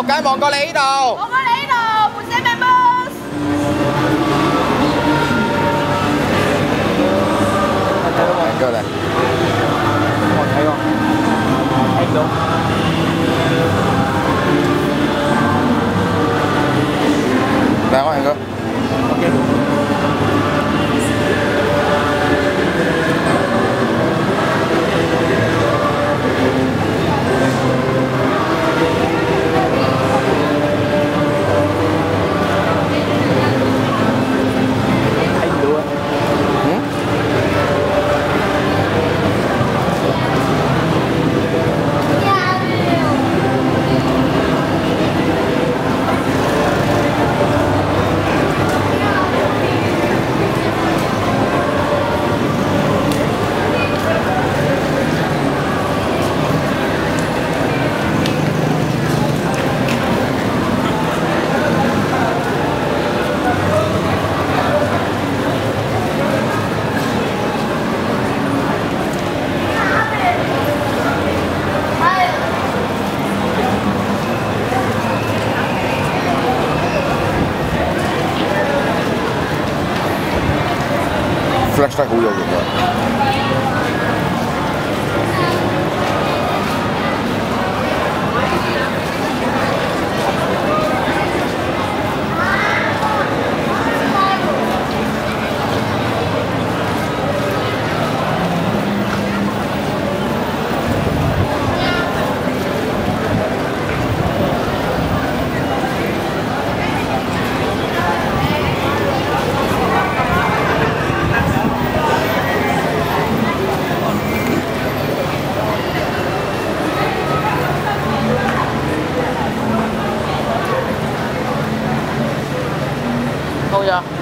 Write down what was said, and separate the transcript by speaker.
Speaker 1: lục cái bọn có lấy đồ.
Speaker 2: Bọn có lấy đồ, mình sẽ members
Speaker 1: Cơ này
Speaker 3: Mọi thấy không? Anh đúng
Speaker 1: ！flash 得好有型啊
Speaker 2: 对呀。